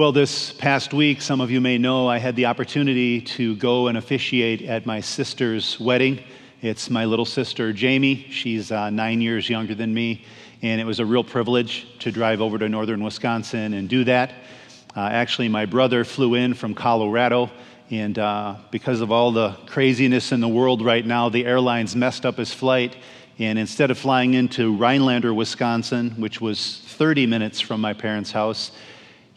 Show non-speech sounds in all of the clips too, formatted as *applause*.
Well, this past week, some of you may know, I had the opportunity to go and officiate at my sister's wedding. It's my little sister, Jamie. She's uh, nine years younger than me, and it was a real privilege to drive over to northern Wisconsin and do that. Uh, actually, my brother flew in from Colorado, and uh, because of all the craziness in the world right now, the airlines messed up his flight. And instead of flying into Rhinelander, Wisconsin, which was 30 minutes from my parents' house,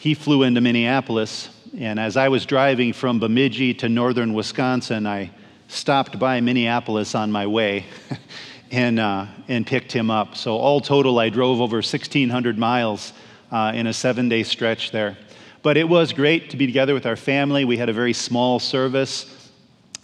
he flew into Minneapolis, and as I was driving from Bemidji to northern Wisconsin, I stopped by Minneapolis on my way *laughs* and, uh, and picked him up. So, all total, I drove over 1,600 miles uh, in a seven day stretch there. But it was great to be together with our family. We had a very small service.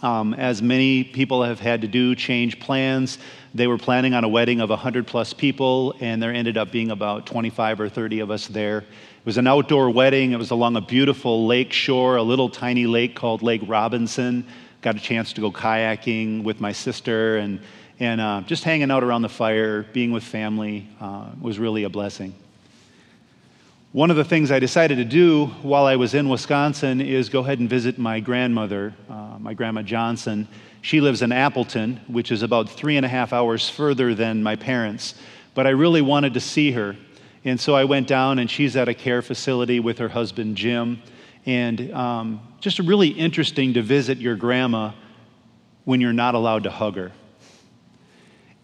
Um, as many people have had to do, change plans. They were planning on a wedding of 100 plus people, and there ended up being about 25 or 30 of us there. It was an outdoor wedding. It was along a beautiful lake shore, a little tiny lake called Lake Robinson. Got a chance to go kayaking with my sister and, and uh, just hanging out around the fire, being with family uh, was really a blessing. One of the things I decided to do while I was in Wisconsin is go ahead and visit my grandmother, uh, my grandma Johnson. She lives in Appleton, which is about three and a half hours further than my parents. But I really wanted to see her. And so I went down, and she's at a care facility with her husband, Jim. And um, just really interesting to visit your grandma when you're not allowed to hug her.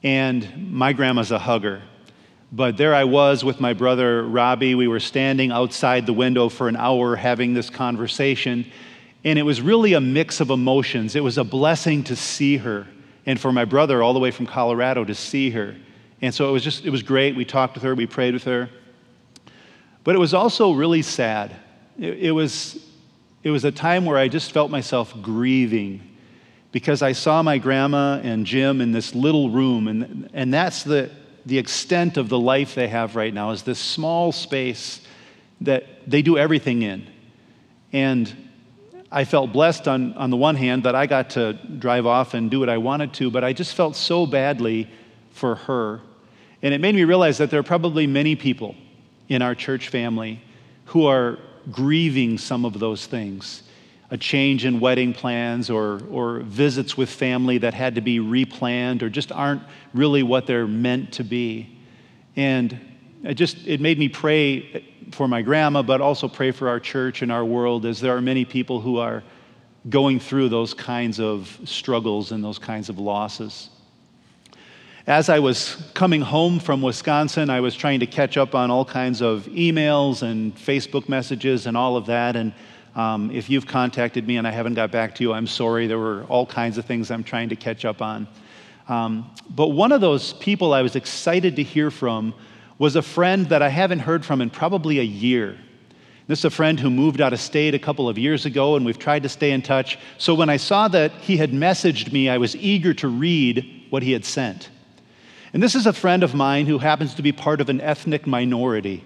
And my grandma's a hugger. But there I was with my brother Robbie. We were standing outside the window for an hour having this conversation. And it was really a mix of emotions. It was a blessing to see her, and for my brother all the way from Colorado to see her. And so it was just, it was great. We talked with her, we prayed with her. But it was also really sad. It, it was, it was a time where I just felt myself grieving because I saw my grandma and Jim in this little room, and, and that's the, the extent of the life they have right now is this small space that they do everything in. And I felt blessed on, on the one hand that I got to drive off and do what I wanted to, but I just felt so badly for her. And it made me realize that there are probably many people in our church family who are grieving some of those things a change in wedding plans or, or visits with family that had to be replanned or just aren't really what they're meant to be. And it just it made me pray for my grandma, but also pray for our church and our world as there are many people who are going through those kinds of struggles and those kinds of losses. As I was coming home from Wisconsin, I was trying to catch up on all kinds of emails and Facebook messages and all of that. And um, if you've contacted me and I haven't got back to you, I'm sorry. There were all kinds of things I'm trying to catch up on. Um, but one of those people I was excited to hear from was a friend that I haven't heard from in probably a year. This is a friend who moved out of state a couple of years ago, and we've tried to stay in touch. So when I saw that he had messaged me, I was eager to read what he had sent. And this is a friend of mine who happens to be part of an ethnic minority.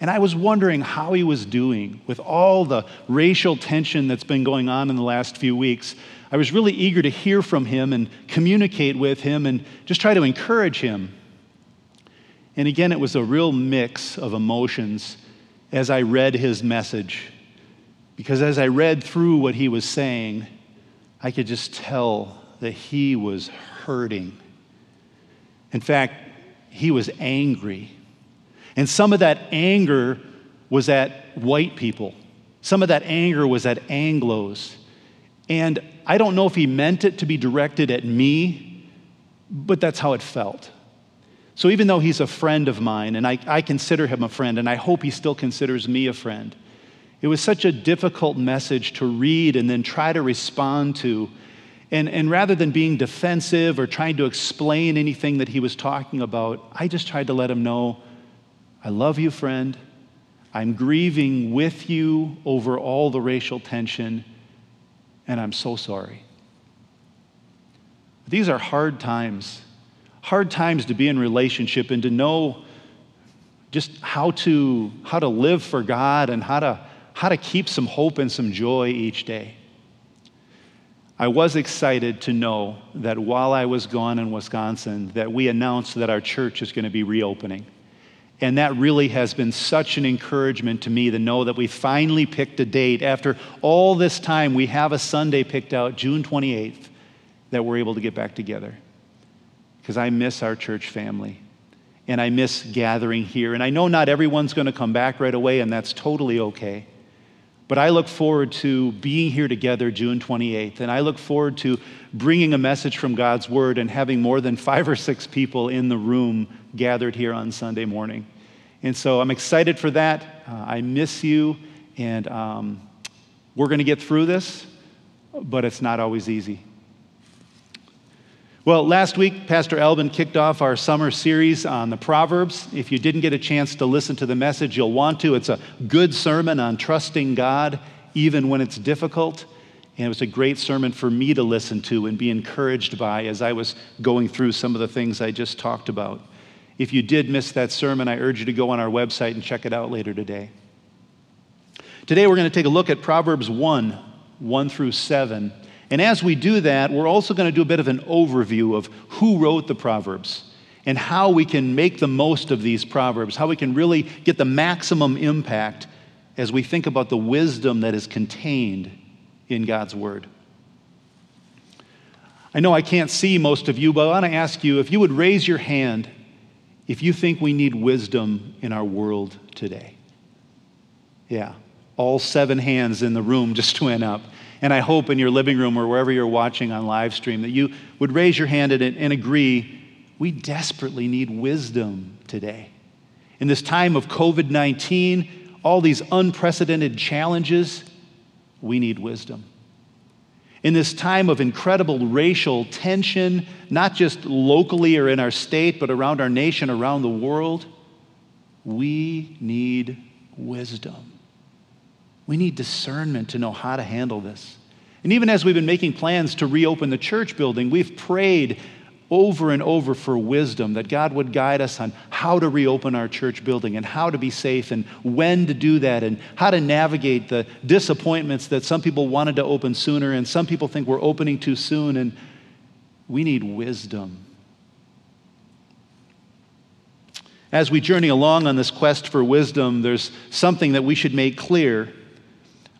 And I was wondering how he was doing with all the racial tension that's been going on in the last few weeks. I was really eager to hear from him and communicate with him and just try to encourage him. And again, it was a real mix of emotions as I read his message. Because as I read through what he was saying, I could just tell that he was hurting. In fact, he was angry. And some of that anger was at white people, some of that anger was at Anglos. And I don't know if he meant it to be directed at me, but that's how it felt. So even though he's a friend of mine, and I, I consider him a friend, and I hope he still considers me a friend, it was such a difficult message to read and then try to respond to and, and rather than being defensive or trying to explain anything that he was talking about, I just tried to let him know I love you, friend. I'm grieving with you over all the racial tension, and I'm so sorry. These are hard times, hard times to be in relationship and to know just how to, how to live for God and how to, how to keep some hope and some joy each day. I was excited to know that while I was gone in Wisconsin, that we announced that our church is going to be reopening. And that really has been such an encouragement to me to know that we finally picked a date. After all this time, we have a Sunday picked out, June 28th, that we're able to get back together. Because I miss our church family and I miss gathering here. And I know not everyone's going to come back right away, and that's totally okay. But I look forward to being here together June 28th, and I look forward to bringing a message from God's Word and having more than five or six people in the room gathered here on Sunday morning. And so I'm excited for that. Uh, I miss you, and um, we're going to get through this, but it's not always easy. Well, last week, Pastor Elvin kicked off our summer series on the Proverbs. If you didn't get a chance to listen to the message, you'll want to. It's a good sermon on trusting God even when it's difficult. And it was a great sermon for me to listen to and be encouraged by as I was going through some of the things I just talked about. If you did miss that sermon, I urge you to go on our website and check it out later today. Today, we're going to take a look at Proverbs 1 1 through 7. And as we do that, we're also going to do a bit of an overview of who wrote the Proverbs and how we can make the most of these Proverbs, how we can really get the maximum impact as we think about the wisdom that is contained in God's Word. I know I can't see most of you, but I want to ask you if you would raise your hand if you think we need wisdom in our world today. Yeah, all seven hands in the room *laughs* just went up. And I hope in your living room or wherever you're watching on live stream that you would raise your hand and, and agree we desperately need wisdom today. In this time of COVID 19, all these unprecedented challenges, we need wisdom. In this time of incredible racial tension, not just locally or in our state, but around our nation, around the world, we need wisdom. We need discernment to know how to handle this. And even as we've been making plans to reopen the church building, we've prayed over and over for wisdom that God would guide us on how to reopen our church building and how to be safe and when to do that and how to navigate the disappointments that some people wanted to open sooner and some people think we're opening too soon. And we need wisdom. As we journey along on this quest for wisdom, there's something that we should make clear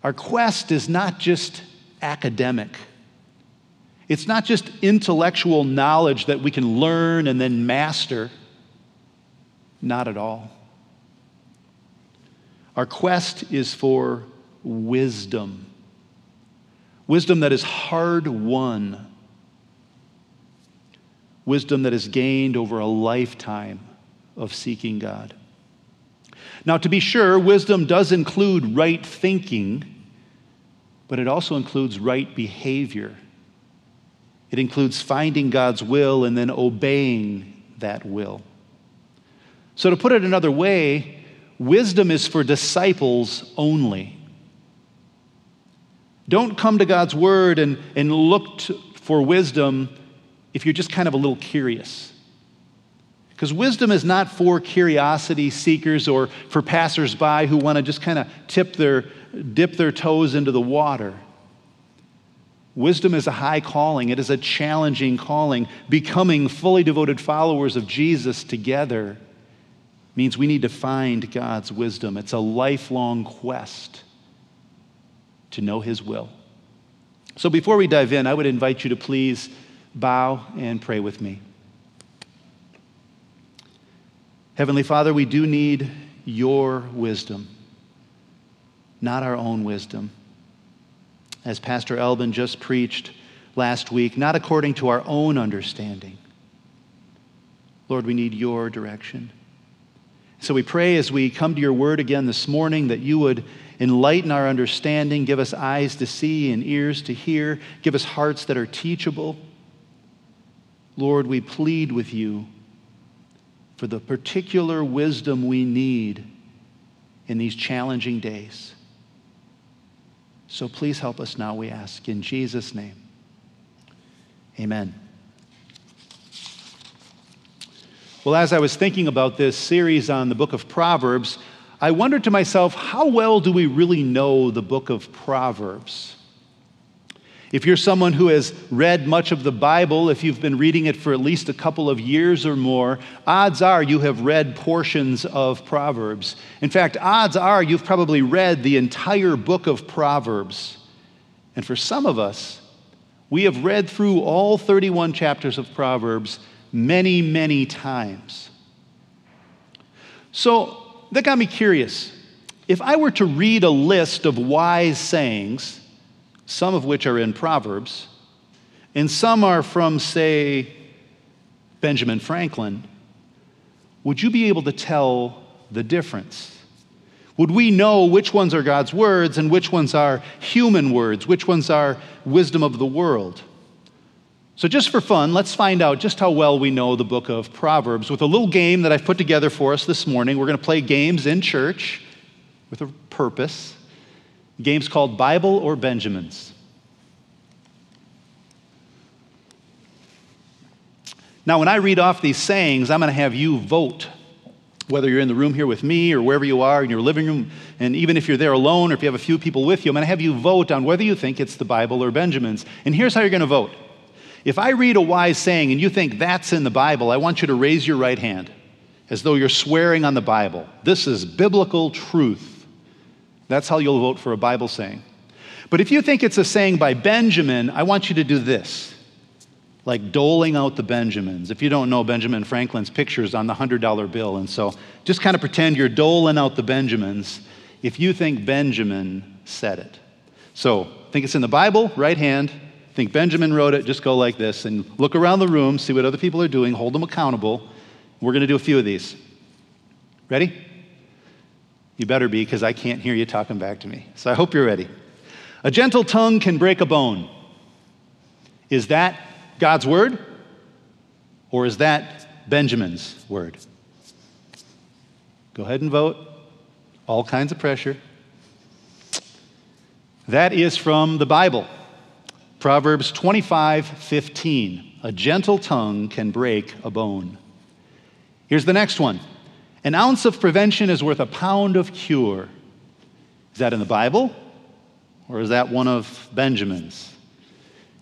our quest is not just academic. It's not just intellectual knowledge that we can learn and then master. Not at all. Our quest is for wisdom. Wisdom that is hard won. Wisdom that is gained over a lifetime of seeking God. Now, to be sure, wisdom does include right thinking but it also includes right behavior. It includes finding God's will and then obeying that will. So, to put it another way, wisdom is for disciples only. Don't come to God's word and, and look to, for wisdom if you're just kind of a little curious. Because wisdom is not for curiosity seekers or for passersby who want to just kind of tip their, dip their toes into the water. Wisdom is a high calling, it is a challenging calling. Becoming fully devoted followers of Jesus together means we need to find God's wisdom. It's a lifelong quest to know His will. So before we dive in, I would invite you to please bow and pray with me. Heavenly Father, we do need your wisdom, not our own wisdom. As Pastor Elvin just preached last week, not according to our own understanding. Lord, we need your direction. So we pray as we come to your word again this morning that you would enlighten our understanding, give us eyes to see and ears to hear, give us hearts that are teachable. Lord, we plead with you for the particular wisdom we need in these challenging days. So please help us now, we ask. In Jesus' name, amen. Well, as I was thinking about this series on the book of Proverbs, I wondered to myself, how well do we really know the book of Proverbs? If you're someone who has read much of the Bible, if you've been reading it for at least a couple of years or more, odds are you have read portions of Proverbs. In fact, odds are you've probably read the entire book of Proverbs. And for some of us, we have read through all 31 chapters of Proverbs many, many times. So that got me curious. If I were to read a list of wise sayings, some of which are in Proverbs, and some are from, say, Benjamin Franklin, would you be able to tell the difference? Would we know which ones are God's words and which ones are human words, which ones are wisdom of the world? So, just for fun, let's find out just how well we know the book of Proverbs with a little game that I've put together for us this morning. We're going to play games in church with a purpose. Games called Bible or Benjamins. Now, when I read off these sayings, I'm going to have you vote. Whether you're in the room here with me or wherever you are in your living room, and even if you're there alone or if you have a few people with you, I'm going to have you vote on whether you think it's the Bible or Benjamin's. And here's how you're going to vote. If I read a wise saying and you think that's in the Bible, I want you to raise your right hand as though you're swearing on the Bible. This is biblical truth. That's how you'll vote for a Bible saying. But if you think it's a saying by Benjamin, I want you to do this like doling out the Benjamins. If you don't know, Benjamin Franklin's picture's on the $100 bill. And so just kind of pretend you're doling out the Benjamins if you think Benjamin said it. So think it's in the Bible, right hand. Think Benjamin wrote it, just go like this and look around the room, see what other people are doing, hold them accountable. We're going to do a few of these. Ready? You better be, because I can't hear you talking back to me. So I hope you're ready. A gentle tongue can break a bone. Is that God's word? Or is that Benjamin's word? Go ahead and vote. All kinds of pressure. That is from the Bible. Proverbs 25 15. A gentle tongue can break a bone. Here's the next one an ounce of prevention is worth a pound of cure. Is that in the Bible? Or is that one of Benjamin's?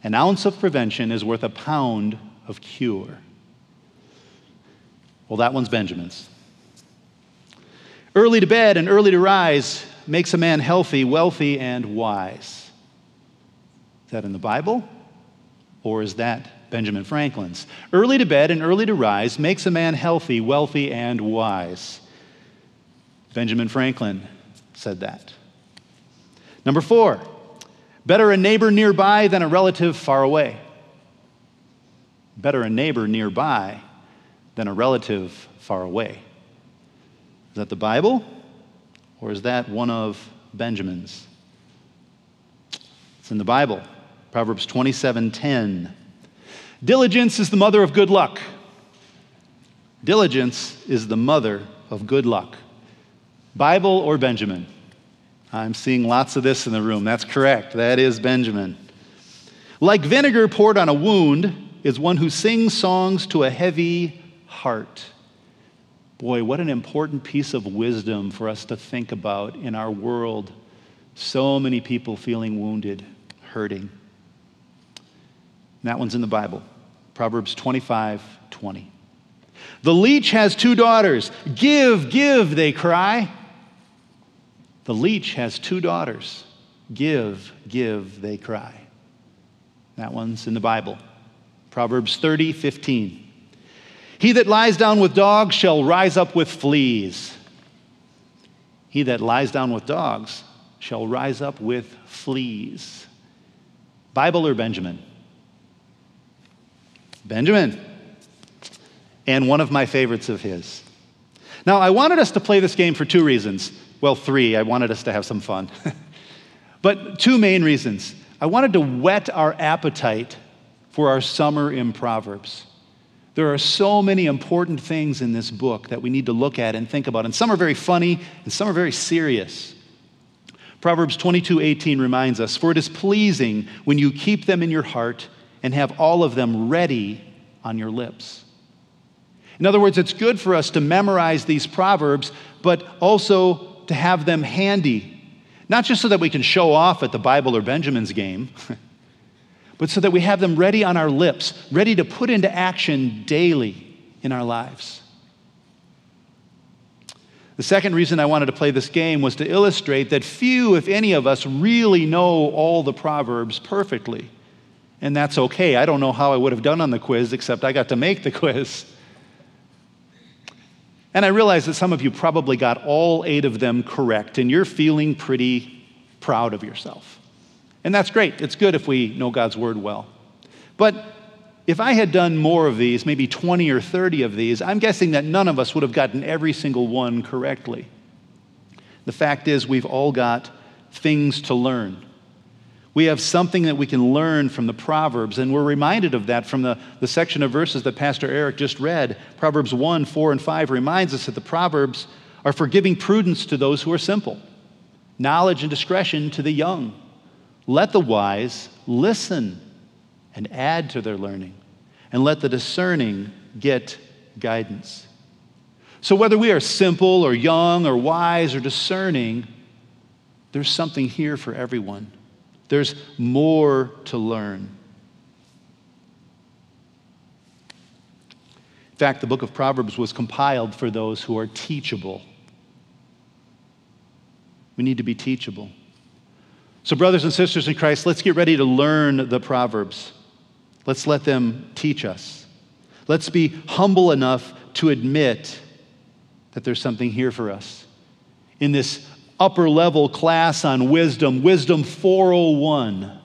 An ounce of prevention is worth a pound of cure. Well, that one's Benjamin's. Early to bed and early to rise makes a man healthy, wealthy, and wise. Is that in the Bible? Or is that Benjamin Franklin's. Early to bed and early to rise makes a man healthy, wealthy, and wise. Benjamin Franklin said that. Number four, better a neighbor nearby than a relative far away. Better a neighbor nearby than a relative far away. Is that the Bible? Or is that one of Benjamin's? It's in the Bible. Proverbs 27 10. Diligence is the mother of good luck. Diligence is the mother of good luck. Bible or Benjamin? I'm seeing lots of this in the room. That's correct. That is Benjamin. Like vinegar poured on a wound is one who sings songs to a heavy heart. Boy, what an important piece of wisdom for us to think about in our world. So many people feeling wounded, hurting. And that one's in the Bible Proverbs 25 20. The leech has two daughters. Give, give, they cry. The leech has two daughters. Give, give, they cry. That one's in the Bible. Proverbs 30 15. He that lies down with dogs shall rise up with fleas. He that lies down with dogs shall rise up with fleas. Bible or Benjamin? Benjamin. And one of my favorites of his. Now, I wanted us to play this game for two reasons. Well, three. I wanted us to have some fun. *laughs* but two main reasons. I wanted to whet our appetite for our summer in Proverbs. There are so many important things in this book that we need to look at and think about, and some are very funny and some are very serious. Proverbs 22:18 reminds us, "For it is pleasing when you keep them in your heart and have all of them ready on your lips. In other words, it's good for us to memorize these proverbs, but also to have them handy, not just so that we can show off at the Bible or Benjamin's game, *laughs* but so that we have them ready on our lips, ready to put into action daily in our lives. The second reason I wanted to play this game was to illustrate that few, if any of us, really know all the Proverbs perfectly. And that's okay. I don't know how I would have done on the quiz, except I got to make the *laughs* quiz. And I realize that some of you probably got all eight of them correct, and you're feeling pretty proud of yourself. And that's great. It's good if we know God's word well. But if I had done more of these, maybe 20 or 30 of these, I'm guessing that none of us would have gotten every single one correctly. The fact is, we've all got things to learn. We have something that we can learn from the Proverbs, and we're reminded of that from the, the section of verses that Pastor Eric just read. Proverbs 1, 4, and 5 reminds us that the Proverbs are for giving prudence to those who are simple, knowledge and discretion to the young. Let the wise listen and add to their learning, and let the discerning get guidance. So, whether we are simple or young or wise or discerning, there's something here for everyone. There's more to learn. In fact, the book of Proverbs was compiled for those who are teachable. We need to be teachable. So, brothers and sisters in Christ, let's get ready to learn the Proverbs. Let's let them teach us. Let's be humble enough to admit that there's something here for us. In this upper level class on wisdom, Wisdom 401,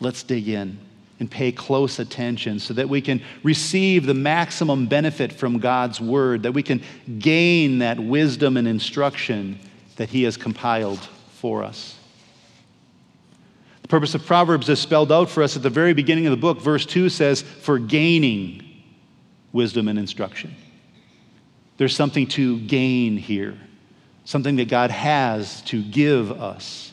let's dig in and pay close attention so that we can receive the maximum benefit from God's word, that we can gain that wisdom and instruction that He has compiled for us The purpose of Proverbs is spelled out for us at the very beginning of the book. Verse 2 says, for gaining wisdom and instruction. There's something to gain here, something that God has to give us.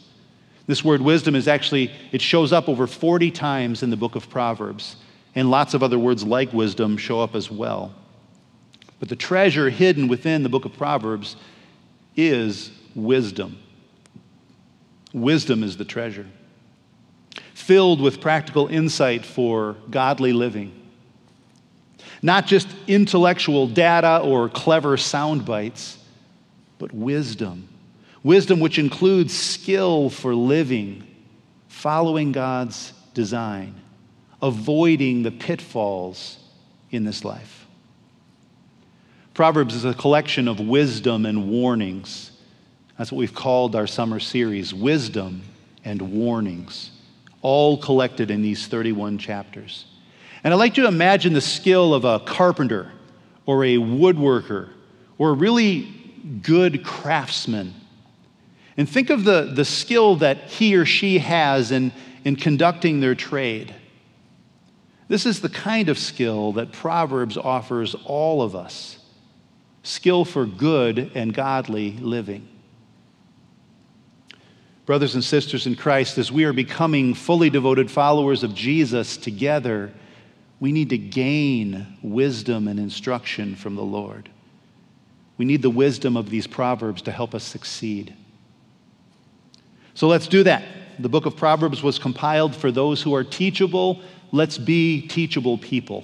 This word wisdom is actually, it shows up over 40 times in the book of Proverbs, and lots of other words like wisdom show up as well. But the treasure hidden within the book of Proverbs is wisdom. Wisdom is the treasure filled with practical insight for godly living. Not just intellectual data or clever sound bites, but wisdom. Wisdom which includes skill for living, following God's design, avoiding the pitfalls in this life. Proverbs is a collection of wisdom and warnings. That's what we've called our summer series wisdom and warnings all collected in these 31 chapters. And I'd like to imagine the skill of a carpenter or a woodworker or really good craftsman. And think of the, the skill that he or she has in, in conducting their trade. This is the kind of skill that Proverbs offers all of us skill for good and godly living brothers and sisters in Christ, as we are becoming fully devoted followers of Jesus together, we need to gain wisdom and instruction from the Lord. We need the wisdom of these proverbs to help us succeed. So let's do that. The book of Proverbs was compiled for those who are teachable. Let's be teachable people.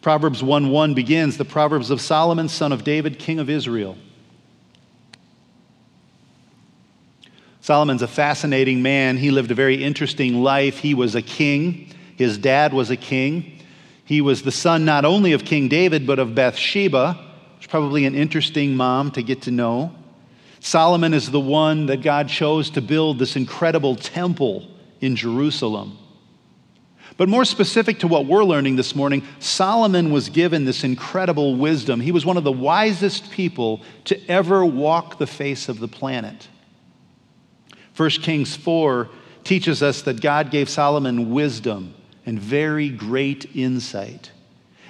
Proverbs 1 1 begins the Proverbs of Solomon, son of David, king of Israel. Solomon's a fascinating man. He lived a very interesting life. He was a king, his dad was a king. He was the son not only of King David, but of Bathsheba, is probably an interesting mom to get to know. Solomon is the one that God chose to build this incredible temple in Jerusalem. But more specific to what we're learning this morning, Solomon was given this incredible wisdom. He was one of the wisest people to ever walk the face of the planet. 1 Kings 4 teaches us that God gave Solomon wisdom and very great insight,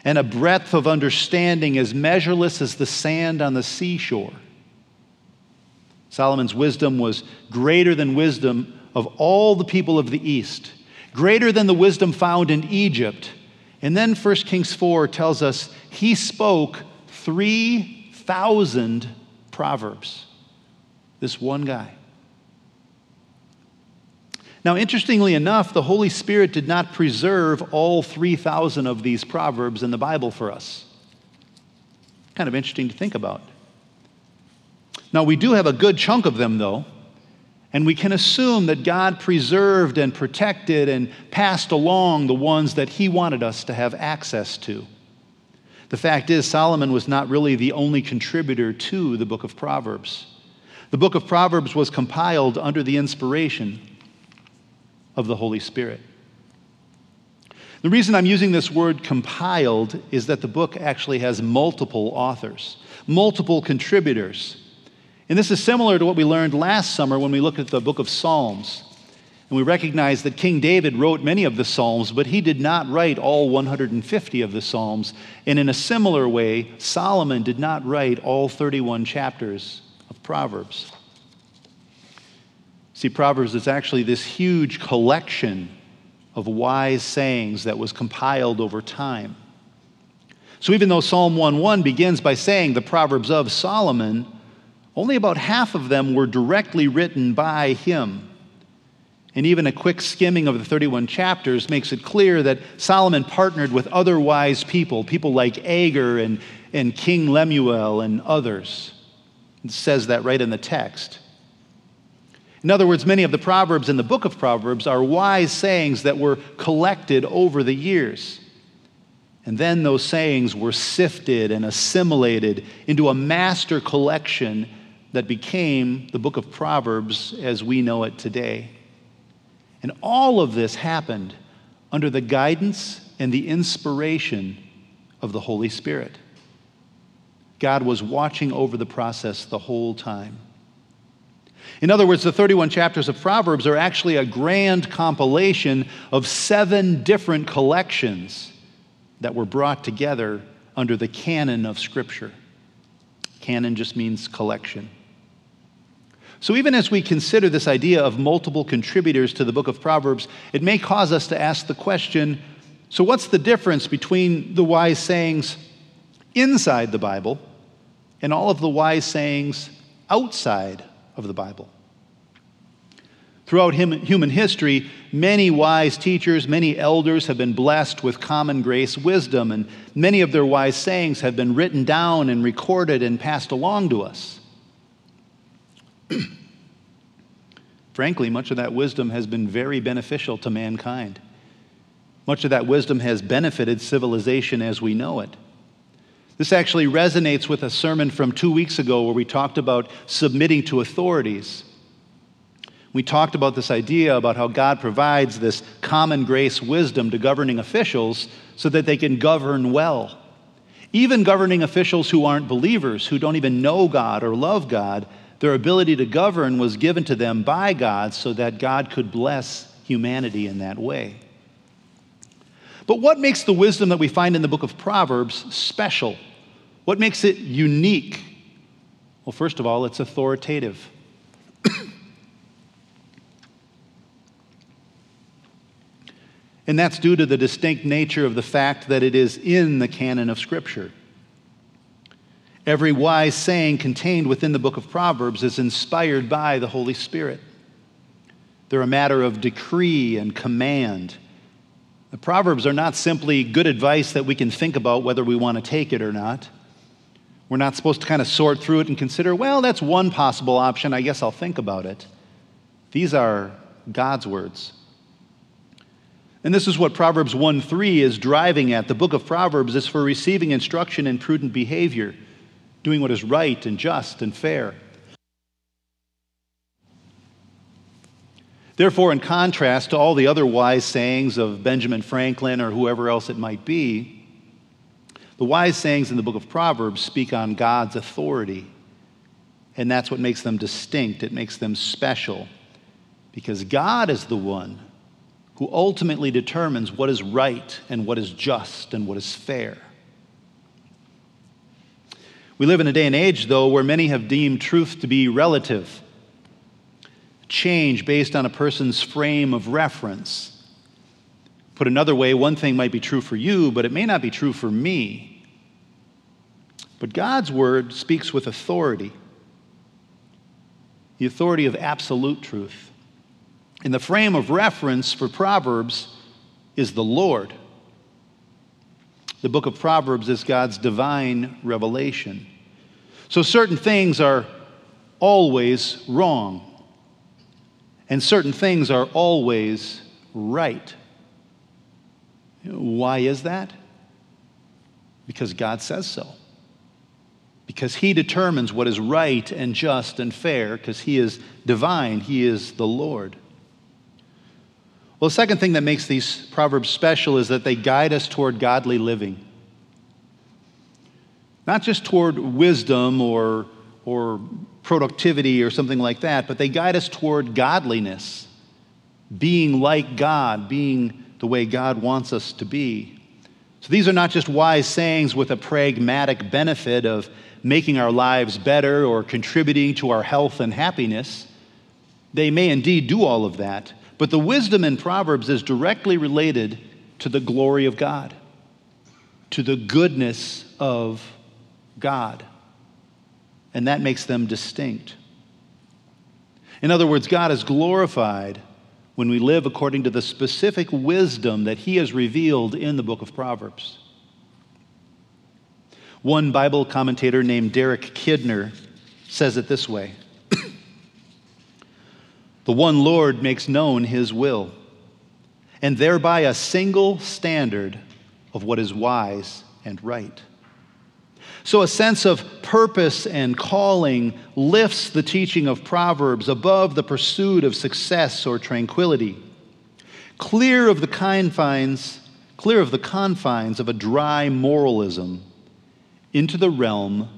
and a breadth of understanding as measureless as the sand on the seashore. Solomon's wisdom was greater than wisdom of all the people of the East, greater than the wisdom found in Egypt. And then 1 Kings 4 tells us he spoke 3,000 proverbs. This one guy. Now, interestingly enough, the Holy Spirit did not preserve all 3,000 of these proverbs in the Bible for us. Kind of interesting to think about. Now, we do have a good chunk of them, though, and we can assume that God preserved and protected and passed along the ones that He wanted us to have access to. The fact is, Solomon was not really the only contributor to the book of Proverbs. The book of Proverbs was compiled under the inspiration of the Holy Spirit. The reason I'm using this word compiled is that the book actually has multiple authors, multiple contributors. And this is similar to what we learned last summer when we looked at the book of Psalms. And we recognize that King David wrote many of the Psalms, but he did not write all 150 of the Psalms. And in a similar way, Solomon did not write all 31 chapters of Proverbs. See, Proverbs is actually this huge collection of wise sayings that was compiled over time. So even though Psalm 1:1 begins by saying the Proverbs of Solomon, only about half of them were directly written by him. And even a quick skimming of the 31 chapters makes it clear that Solomon partnered with other wise people, people like Agur and, and King Lemuel and others. It says that right in the text. In other words, many of the Proverbs in the book of Proverbs are wise sayings that were collected over the years. And then those sayings were sifted and assimilated into a master collection that became the book of Proverbs as we know it today. And all of this happened under the guidance and the inspiration of the Holy Spirit. God was watching over the process the whole time. In other words, the 31 chapters of Proverbs are actually a grand compilation of seven different collections that were brought together under the canon of Scripture. Canon just means collection. So, even as we consider this idea of multiple contributors to the book of Proverbs, it may cause us to ask the question so, what's the difference between the wise sayings inside the Bible and all of the wise sayings outside of the Bible. Throughout human history, many wise teachers, many elders have been blessed with common grace wisdom, and many of their wise sayings have been written down and recorded and passed along to us. *clears throat* Frankly, much of that wisdom has been very beneficial to mankind. Much of that wisdom has benefited civilization as we know it. This actually resonates with a sermon from two weeks ago where we talked about submitting to authorities. We talked about this idea about how God provides this common grace wisdom to governing officials so that they can govern well. Even governing officials who aren't believers, who don't even know God or love God, their ability to govern was given to them by God so that God could bless humanity in that way. But what makes the wisdom that we find in the book of Proverbs special? What makes it unique? Well, first of all, it's authoritative. *coughs* and that's due to the distinct nature of the fact that it is in the canon of Scripture. Every wise saying contained within the book of Proverbs is inspired by the Holy Spirit. They're a matter of decree and command. The Proverbs are not simply good advice that we can think about whether we want to take it or not. We're not supposed to kind of sort through it and consider, well, that's one possible option. I guess I'll think about it. These are God's words. And this is what Proverbs 1 3 is driving at. The book of Proverbs is for receiving instruction in prudent behavior, doing what is right and just and fair. Therefore, in contrast to all the other wise sayings of Benjamin Franklin or whoever else it might be, the wise sayings in the book of Proverbs speak on God's authority. And that's what makes them distinct, it makes them special. Because God is the one who ultimately determines what is right and what is just and what is fair. We live in a day and age, though, where many have deemed truth to be relative change based on a person's frame of reference. Put another way, one thing might be true for you, but it may not be true for me. But God's word speaks with authority the authority of absolute truth. And the frame of reference for Proverbs is the Lord. The book of Proverbs is God's divine revelation. So certain things are always wrong, and certain things are always right. Why is that? Because God says so. Because He determines what is right and just and fair, because He is divine, He is the Lord. Well, the second thing that makes these Proverbs special is that they guide us toward godly living. Not just toward wisdom or, or productivity or something like that, but they guide us toward godliness, being like God, being the way God wants us to be. So these are not just wise sayings with a pragmatic benefit of making our lives better or contributing to our health and happiness. They may indeed do all of that, but the wisdom in Proverbs is directly related to the glory of God, to the goodness of God. And that makes them distinct. In other words, God is glorified when we live according to the specific wisdom that He has revealed in the book of Proverbs. One Bible commentator named Derek Kidner says it this way *clears throat* the one Lord makes known his will, and thereby a single standard of what is wise and right. So, a sense of purpose and calling lifts the teaching of Proverbs above the pursuit of success or tranquility, clear of the confines, clear of the confines of a dry moralism, into the realm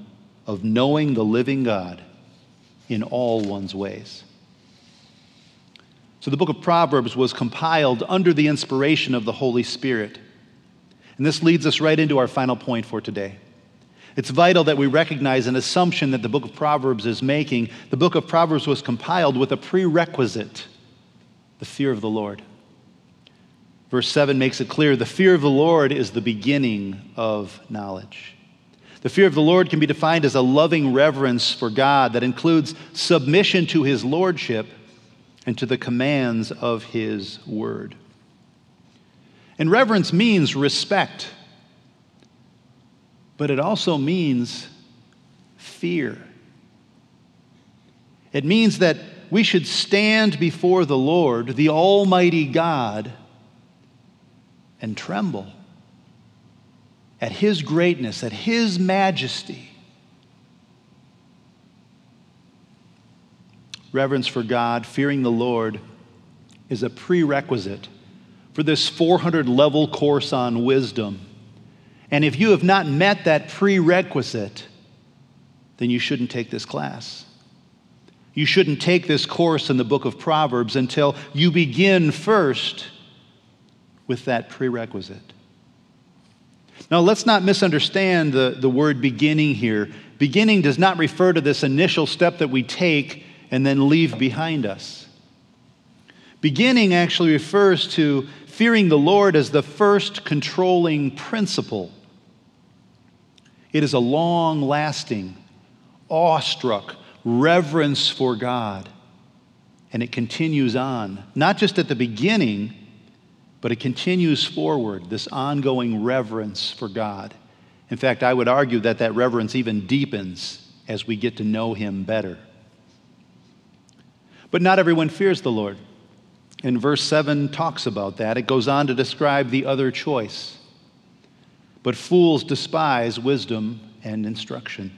of knowing the living God in all one's ways. So the book of Proverbs was compiled under the inspiration of the Holy Spirit. And this leads us right into our final point for today. It's vital that we recognize an assumption that the book of Proverbs is making. The book of Proverbs was compiled with a prerequisite the fear of the Lord. Verse 7 makes it clear the fear of the Lord is the beginning of knowledge. The fear of the Lord can be defined as a loving reverence for God that includes submission to his lordship and to the commands of his word. And reverence means respect, but it also means fear. It means that we should stand before the Lord, the Almighty God, and tremble at His greatness, at His majesty. reverence for God, fearing the Lord, is a prerequisite for this 400 level course on wisdom. And if you have not met that prerequisite, then you shouldn't take this class. You shouldn't take this course in the book of Proverbs until you begin first with that prerequisite. Now, let's not misunderstand the, the word beginning here. Beginning does not refer to this initial step that we take and then leave behind us. Beginning actually refers to fearing the Lord as the first controlling principle. It is a long lasting, awestruck reverence for God. And it continues on, not just at the beginning, but it continues forward, this ongoing reverence for God. In fact, I would argue that that reverence even deepens as we get to know Him better. But not everyone fears the Lord. And verse 7 talks about that. It goes on to describe the other choice. But fools despise wisdom and instruction.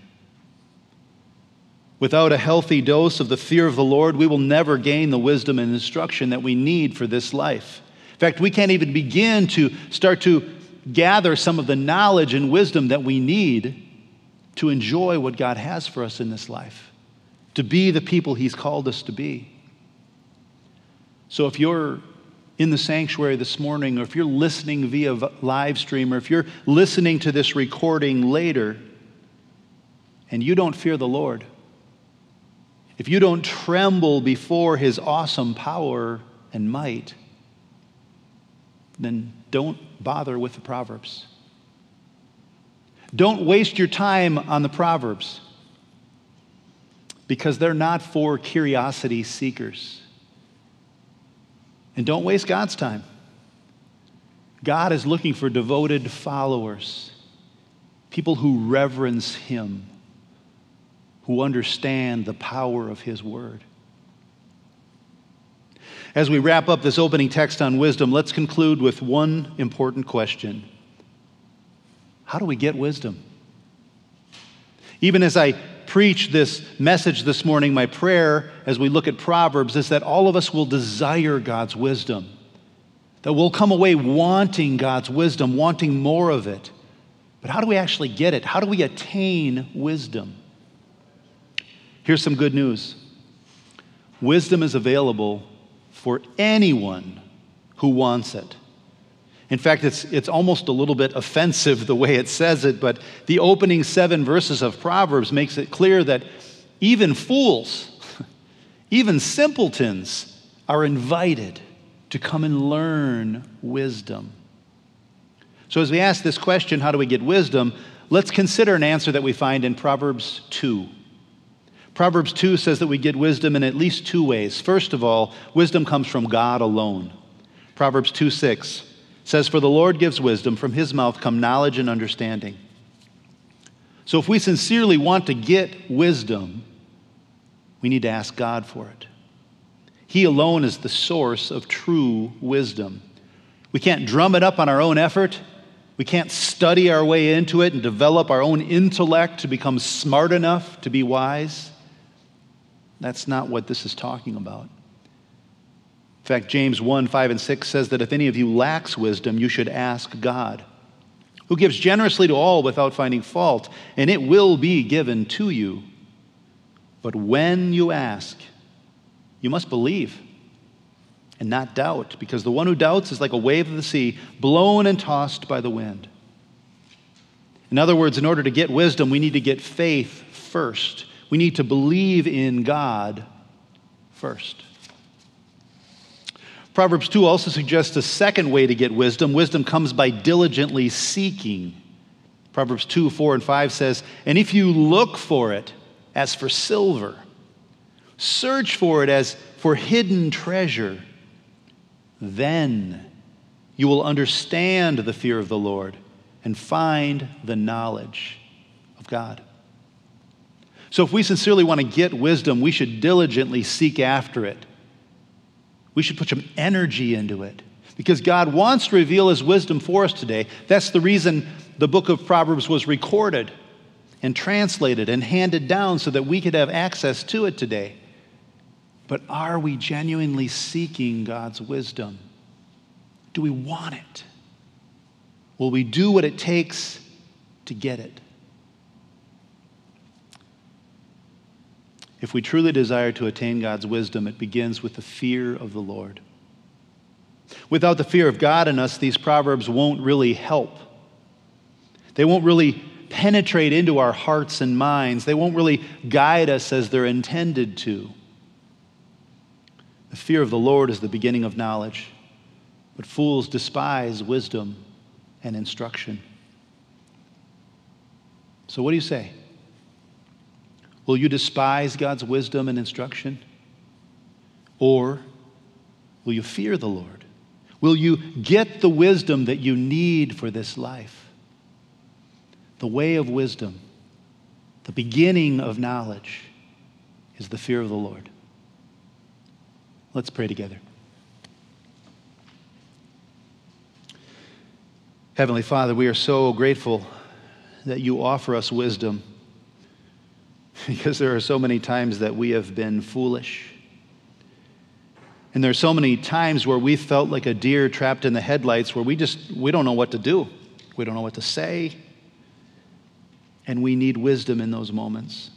Without a healthy dose of the fear of the Lord, we will never gain the wisdom and instruction that we need for this life. In fact, we can't even begin to start to gather some of the knowledge and wisdom that we need to enjoy what God has for us in this life to be the people He's called us to be. So if you're in the sanctuary this morning, or if you're listening via live stream, or if you're listening to this recording later, and you don't fear the Lord, if you don't tremble before His awesome power and might, then don't bother with the Proverbs. Don't waste your time on the Proverbs because they're not for curiosity seekers. And don't waste God's time. God is looking for devoted followers, people who reverence Him, who understand the power of His Word. As we wrap up this opening text on wisdom, let's conclude with one important question How do we get wisdom? Even as I preach this message this morning, my prayer as we look at Proverbs is that all of us will desire God's wisdom, that we'll come away wanting God's wisdom, wanting more of it. But how do we actually get it? How do we attain wisdom? Here's some good news wisdom is available for anyone who wants it. In fact, it's, it's almost a little bit offensive the way it says it, but the opening seven verses of Proverbs makes it clear that even fools, *laughs* even simpletons, are invited to come and learn wisdom. So, as we ask this question, how do we get wisdom? Let's consider an answer that we find in Proverbs 2. Proverbs 2 says that we get wisdom in at least two ways. First of all, wisdom comes from God alone. Proverbs 2 6 says, For the Lord gives wisdom, from his mouth come knowledge and understanding. So if we sincerely want to get wisdom, we need to ask God for it. He alone is the source of true wisdom. We can't drum it up on our own effort. We can't study our way into it and develop our own intellect to become smart enough to be wise. That's not what this is talking about. In fact, James 1 5 and 6 says that if any of you lacks wisdom, you should ask God, who gives generously to all without finding fault, and it will be given to you. But when you ask, you must believe and not doubt, because the one who doubts is like a wave of the sea, blown and tossed by the wind. In other words, in order to get wisdom, we need to get faith first. We need to believe in God first. Proverbs 2 also suggests a second way to get wisdom. Wisdom comes by diligently seeking. Proverbs 2, 4, and 5 says, And if you look for it as for silver, search for it as for hidden treasure, then you will understand the fear of the Lord and find the knowledge of God. So, if we sincerely want to get wisdom, we should diligently seek after it. We should put some energy into it because God wants to reveal His wisdom for us today. That's the reason the book of Proverbs was recorded and translated and handed down so that we could have access to it today. But are we genuinely seeking God's wisdom? Do we want it? Will we do what it takes to get it? If we truly desire to attain God's wisdom, it begins with the fear of the Lord. Without the fear of God in us, these proverbs won't really help. They won't really penetrate into our hearts and minds. They won't really guide us as they're intended to. The fear of the Lord is the beginning of knowledge, but fools despise wisdom and instruction. So, what do you say? Will you despise God's wisdom and instruction? Or will you fear the Lord? Will you get the wisdom that you need for this life? The way of wisdom, the beginning of knowledge, is the fear of the Lord. Let's pray together. Heavenly Father, we are so grateful that you offer us wisdom *laughs* because there are so many times that we have been foolish. And there are so many times where we felt like a deer trapped in the headlights where we just we don't know what to do. We don't know what to say. And we need wisdom in those moments.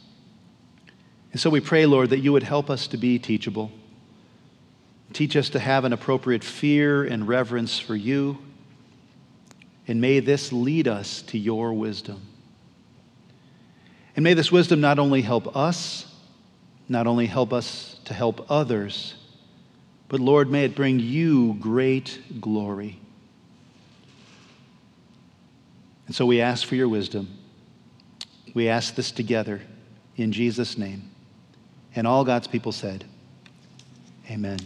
And so we pray, Lord, that you would help us to be teachable. Teach us to have an appropriate fear and reverence for you. And may this lead us to your wisdom. And may this wisdom not only help us, not only help us to help others, but Lord, may it bring you great glory. And so we ask for your wisdom. We ask this together in Jesus' name. And all God's people said, Amen.